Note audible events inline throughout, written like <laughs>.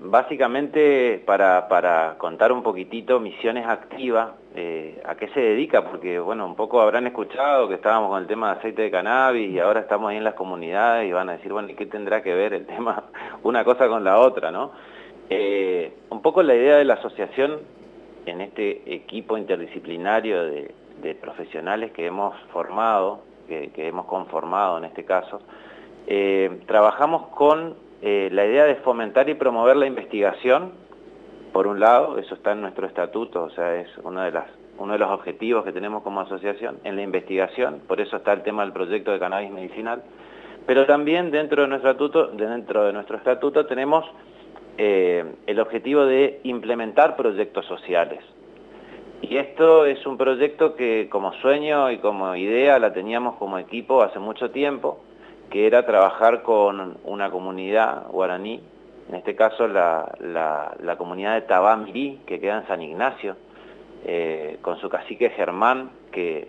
básicamente para, contar un poquitito Misiones Activas, eh, a qué se dedica, porque bueno, un poco habrán escuchado que estábamos con el tema de aceite de cannabis y ahora estamos ahí en las comunidades y van a decir, bueno, ¿y qué tendrá que ver el <laughs> tema una cosa con la otra, no? Eh, un poco la idea de la asociación en este equipo interdisciplinario de, profesionales que hemos formado, que, hemos conformado en este caso, eh, trabajamos con eh, la idea de fomentar y promover la investigación, por un lado, eso está en nuestro estatuto, o sea, es uno de los objetivos que tenemos como asociación, en la investigación, por eso está el tema del proyecto de cannabis medicinal, pero también dentro de nuestro estatuto, dentro de nuestro estatuto tenemos eh, el objetivo de implementar proyectos sociales. Y esto es un proyecto que como sueño y como idea la teníamos como equipo hace mucho tiempo, que era trabajar con una comunidad guaraní, en este caso la, comunidad de Tabamirí, que queda en San Ignacio, eh, con su cacique Germán, que,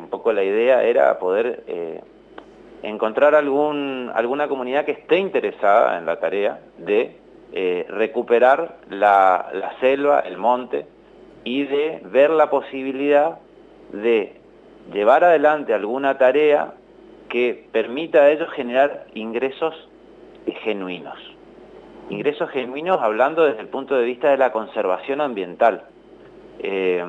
un poco la idea era poder eh, encontrar alguna comunidad que esté interesada en la tarea de eh, recuperar la selva, el monte, y de ver la posibilidad de llevar adelante alguna tarea que permita a ellos generar ingresos genuinos. Ingresos genuinos hablando desde el punto de vista de la conservación ambiental. Eh,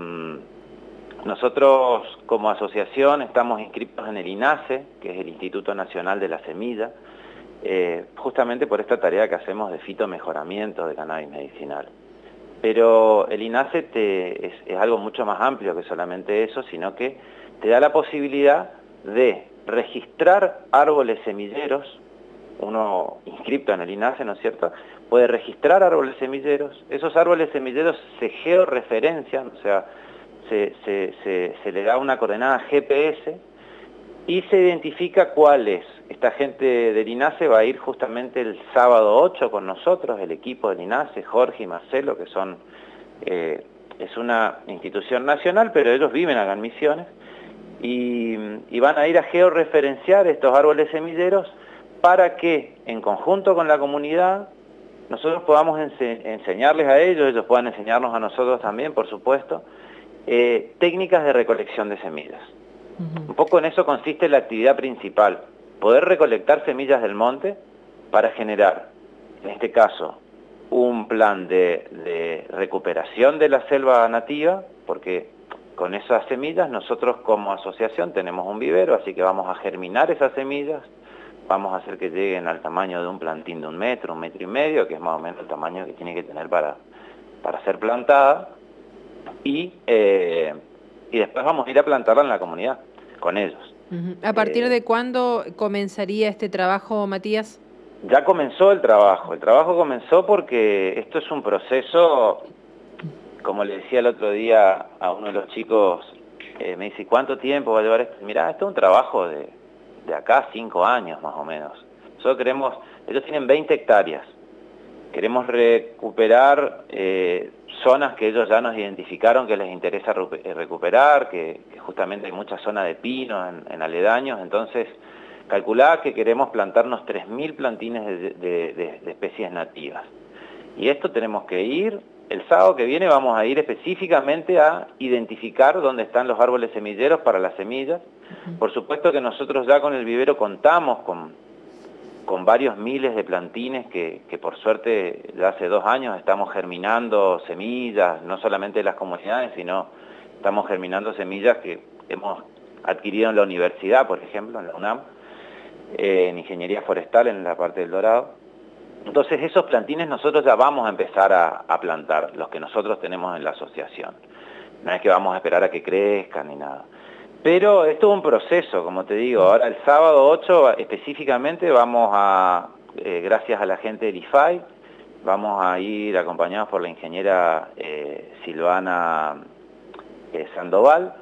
nosotros como asociación estamos inscritos en el INASE, que es el Instituto Nacional de la Semilla, eh, justamente por esta tarea que hacemos de fitomejoramiento de cannabis medicinal. Pero el INASE es, es algo mucho más amplio que solamente eso, sino que te da la posibilidad de registrar árboles semilleros, uno inscripto en el INASE, ¿no es cierto?, puede registrar árboles semilleros, esos árboles semilleros se georreferencian, o sea, se, le da una coordenada GPS y se identifica cuál es. Esta gente del INASE va a ir justamente el sábado 8 con nosotros, el equipo del INASE, Jorge y Marcelo, que son, eh, es una institución nacional, pero ellos viven acá en Misiones, y, van a ir a georreferenciar estos árboles semilleros para que en conjunto con la comunidad nosotros podamos enseñarles a ellos, ellos puedan enseñarnos a nosotros también, por supuesto, eh, técnicas de recolección de semillas. Un poco en eso consiste la actividad principal, poder recolectar semillas del monte para generar, en este caso, un plan de, de recuperación de la selva nativa, porque con esas semillas nosotros como asociación tenemos un vivero, así que vamos a germinar esas semillas, vamos a hacer que lleguen al tamaño de un plantín de un metro, un metro y medio, que es más o menos el tamaño que tiene que tener para, para ser plantada, y, eh, y después vamos a ir a plantarla en la comunidad, con ellos. ¿A partir eh, de cuándo comenzaría este trabajo, Matías? Ya comenzó el trabajo, el trabajo comenzó porque esto es un proceso como le decía el otro día a uno de los chicos, eh, me dice, ¿cuánto tiempo va a llevar esto? Mirá, esto es un trabajo de, de acá cinco años más o menos. Nosotros queremos, ellos tienen 20 hectáreas, queremos recuperar eh, zonas que ellos ya nos identificaron que les interesa eh, recuperar, que, justamente hay mucha zona de pino en, aledaños, entonces calculá que queremos plantarnos 3.000 plantines de especies nativas. Y esto tenemos que ir, el sábado que viene vamos a ir específicamente a identificar dónde están los árboles semilleros para las semillas. Por supuesto que nosotros ya con el vivero contamos con, con varios miles de plantines que, por suerte ya hace dos años estamos germinando semillas, no solamente de las comunidades, sino estamos germinando semillas que hemos adquirido en la universidad, por ejemplo, en la UNAM, eh, en ingeniería forestal en la parte del Dorado. Entonces esos plantines nosotros ya vamos a empezar a, plantar, los que nosotros tenemos en la asociación. No es que vamos a esperar a que crezcan ni nada. Pero esto es un proceso, como te digo. Ahora el sábado 8 específicamente vamos a, eh, gracias a la gente del IFAI, vamos a ir acompañados por la ingeniera eh, Silvana eh, Sandoval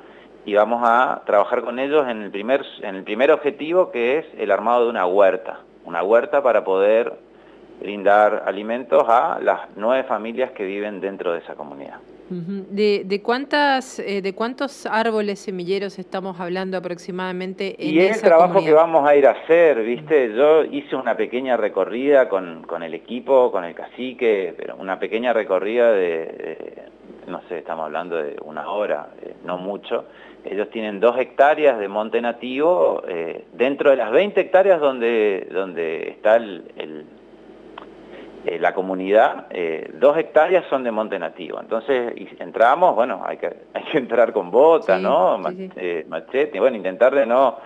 y vamos a trabajar con ellos en el, primer, en el primer objetivo que es el armado de una huerta. Una huerta para poder brindar alimentos a las nueve familias que viven dentro de esa comunidad. ¿De, de, cuántas, eh, ¿De cuántos árboles semilleros estamos hablando aproximadamente en Y es el trabajo que vamos a ir a hacer, ¿viste? Yo hice una pequeña recorrida con, con el equipo, con el cacique, pero una pequeña recorrida de, no sé, estamos hablando de una hora, eh, no mucho. Ellos tienen dos hectáreas de monte nativo eh, dentro de las 20 hectáreas donde, donde está el eh, la comunidad, eh, dos hectáreas son de monte nativo. Entonces entramos, bueno, hay que, <laughs> hay que entrar con bota, ¿no? Eh, machete, bueno, intentar de no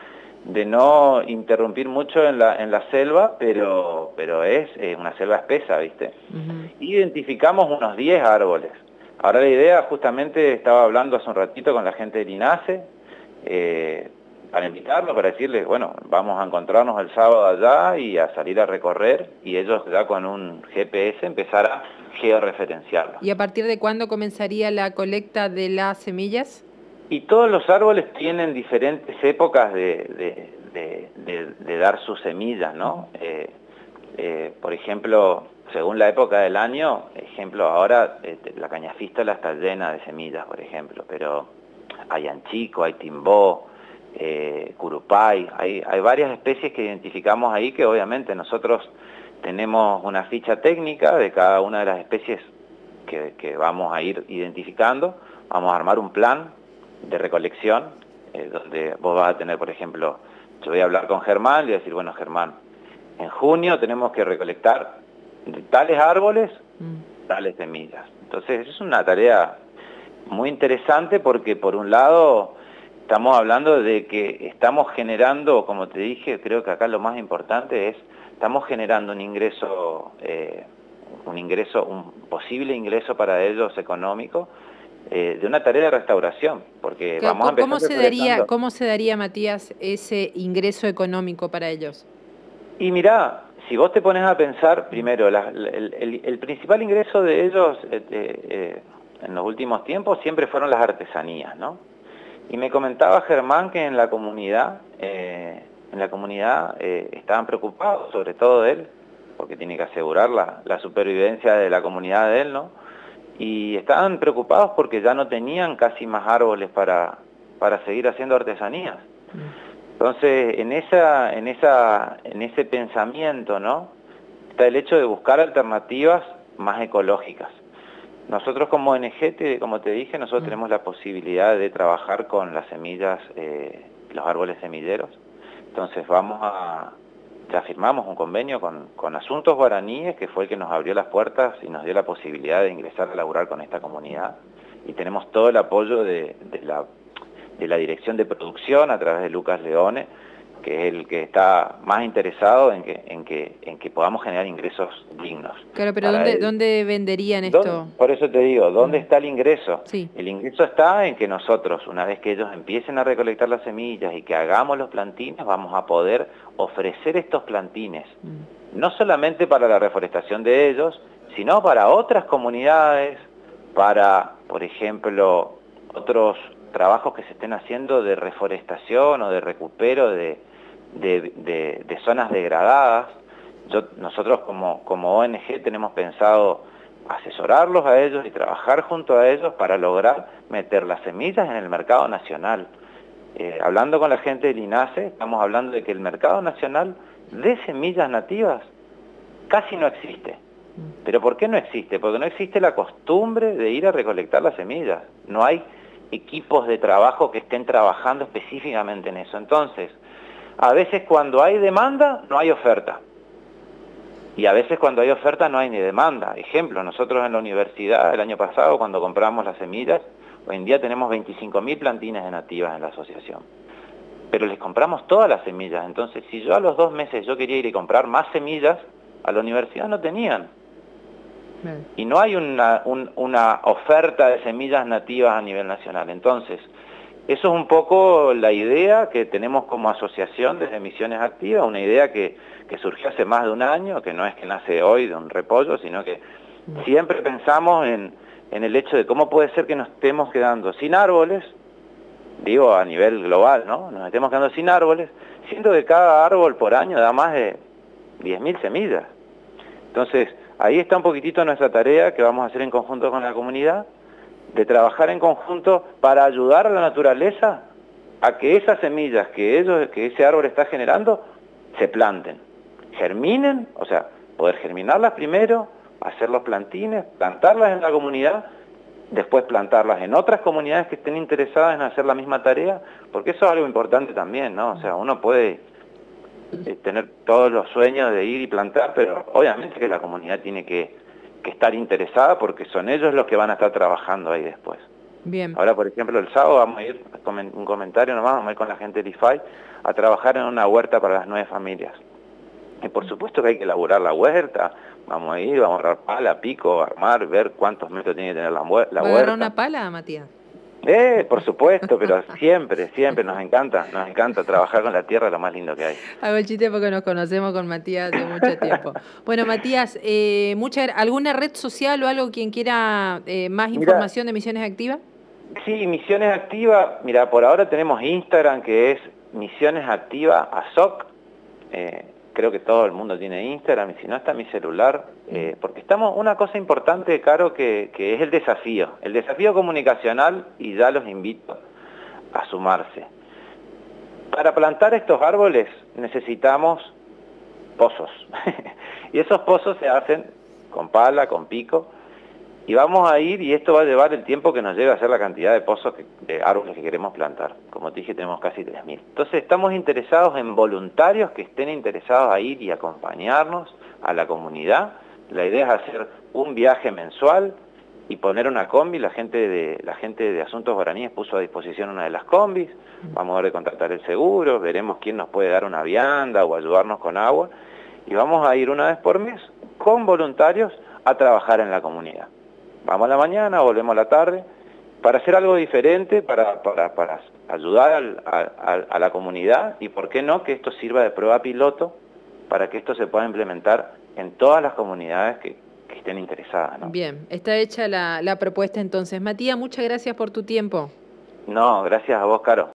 de no interrumpir mucho en la, en la selva, pero, pero es una selva espesa, ¿viste? Identificamos unos 10 árboles. Ahora la idea, justamente estaba hablando hace un ratito con la gente del INASE, para invitarlos, para decirles, bueno, vamos a encontrarnos el sábado allá y a salir a recorrer y ellos ya con un GPS empezar a georreferenciarlo. ¿Y a partir de cuándo comenzaría la colecta de las semillas? Y todos los árboles tienen diferentes épocas de, dar sus semillas, ¿no? Eh, eh, por ejemplo, según la época del año, ejemplo, ahora este, la cañafístola está llena de semillas, por ejemplo, pero hay anchico, hay timbó, eh, curupay, hay, hay varias especies que identificamos ahí que obviamente nosotros tenemos una ficha técnica de cada una de las especies que, vamos a ir identificando, vamos a armar un plan de recolección, eh, donde vos vas a tener, por ejemplo, yo voy a hablar con Germán y voy a decir, bueno Germán, en junio tenemos que recolectar tales árboles, mm. tales semillas. Entonces es una tarea muy interesante porque por un lado estamos hablando de que estamos generando, como te dije, creo que acá lo más importante es, estamos generando un ingreso, eh, un ingreso, un posible ingreso para ellos económico, eh, de una tarea de restauración, porque vamos a empezar ¿cómo se, daría, ¿Cómo se daría, Matías, ese ingreso económico para ellos? Y mira, si vos te pones a pensar, primero, el, principal ingreso de ellos eh, en los últimos tiempos siempre fueron las artesanías, ¿no? Y me comentaba Germán que en la comunidad, eh, en la comunidad eh, estaban preocupados, sobre todo de él, porque tiene que asegurar la, supervivencia de la comunidad de él, ¿no? Y estaban preocupados porque ya no tenían casi más árboles para, para seguir haciendo artesanías. Entonces, en, esa, en, esa, en ese pensamiento, ¿no? Está el hecho de buscar alternativas más ecológicas. Nosotros como ONG, como te dije, nosotros mm. tenemos la posibilidad de trabajar con las semillas, eh, los árboles semilleros. Entonces vamos a, ya firmamos un convenio con, con, Asuntos Guaraníes, que fue el que nos abrió las puertas y nos dio la posibilidad de ingresar a laburar con esta comunidad. Y tenemos todo el apoyo de, de, la, de la Dirección de Producción a través de Lucas Leone, que es el que está más interesado en que, en que, en que podamos generar ingresos dignos. Claro, pero ¿dónde, ¿dónde, venderían esto? por eso te digo, ¿dónde está el ingreso? Sí. El ingreso está en que nosotros, una vez que ellos empiecen a recolectar las semillas y que hagamos los plantines, vamos a poder ofrecer estos plantines, mm. no solamente para la reforestación de ellos, sino para otras comunidades, para, por ejemplo, otros trabajos que se estén haciendo de reforestación o de recupero de, de, zonas degradadas. nosotros como, como ONG tenemos pensado asesorarlos a ellos y trabajar junto a ellos para lograr meter las semillas en el mercado nacional. Eh, hablando con la gente del INASE, estamos hablando de que el mercado nacional de semillas nativas casi no existe. ¿Pero por qué no existe? Porque no existe la costumbre de ir a recolectar las semillas. No hay equipos de trabajo que estén trabajando específicamente en eso. Entonces, a veces cuando hay demanda, no hay oferta. Y a veces cuando hay oferta no hay ni demanda. Ejemplo, nosotros en la universidad el año pasado cuando compramos las semillas, hoy en día tenemos 25.000 plantines de nativas en la asociación. Pero les compramos todas las semillas. Entonces, si yo a los dos meses yo quería ir y comprar más semillas, a la universidad no tenían. Y no hay una, una oferta de semillas nativas a nivel nacional. Entonces, eso es un poco la idea que tenemos como asociación desde Misiones Activas, una idea que, que surgió hace más de un año, que no es que nace hoy de un repollo, sino que siempre pensamos en, en el hecho de cómo puede ser que nos estemos quedando sin árboles, digo a nivel global, ¿no? Nos estemos quedando sin árboles, siendo que cada árbol por año da más de 10.000 semillas. Entonces, ahí está un poquitito nuestra tarea que vamos a hacer en conjunto con la comunidad, de trabajar en conjunto para ayudar a la naturaleza a que esas semillas que, que ese árbol está generando se planten, germinen, o sea, poder germinarlas primero, hacer los plantines, plantarlas en la comunidad, después plantarlas en otras comunidades que estén interesadas en hacer la misma tarea, porque eso es algo importante también, ¿no? O sea, uno puede eh, tener todos los sueños de ir y plantar, pero obviamente que la comunidad tiene que, que estar interesada porque son ellos los que van a estar trabajando ahí después. Bien. Ahora, por ejemplo, el sábado vamos a ir, un comentario nomás, vamos a ir con la gente de IFAI a trabajar en una huerta para las nueve familias. Y por supuesto que hay que elaborar la huerta, vamos a ir, vamos a agarrar pala, pico, armar, ver cuántos metros tiene que tener la, la huerta. una pala, Matías? Eh, por supuesto, pero <laughs> siempre, siempre nos encanta, nos encanta trabajar con la tierra, lo más lindo que hay. Hago el chiste porque nos conocemos con Matías hace mucho tiempo. Bueno, Matías, eh, mucha, ¿alguna red social o algo quien quiera eh, más información de Misiones Activas? Sí, Misiones Activa, mira, por ahora tenemos Instagram que es Misiones Activa ASOC, eh, creo que todo el mundo tiene Instagram y si no está mi celular, eh, porque estamos, una cosa importante, Caro, que, que es el desafío, el desafío comunicacional y ya los invito a sumarse. Para plantar estos árboles necesitamos pozos <laughs> y esos pozos se hacen con pala, con pico, y vamos a ir y esto va a llevar el tiempo que nos lleve a hacer la cantidad de pozos de árboles que queremos plantar. Como te dije, tenemos casi 3.000. Entonces estamos interesados en voluntarios que estén interesados a ir y acompañarnos a la comunidad. La idea es hacer un viaje mensual y poner una combi. La gente de, Asuntos Guaraníes puso a disposición una de las combis. Vamos a ver de contratar el seguro, veremos quién nos puede dar una vianda o ayudarnos con agua. Y vamos a ir una vez por mes con voluntarios a trabajar en la comunidad. Vamos a la mañana, volvemos a la tarde, para hacer algo diferente, para, para, para ayudar a, la comunidad y, ¿por qué no?, que esto sirva de prueba piloto para que esto se pueda implementar en todas las comunidades que, estén interesadas. Bien, está hecha la, la propuesta entonces. Matías, muchas gracias por tu tiempo. No, gracias a vos, Caro.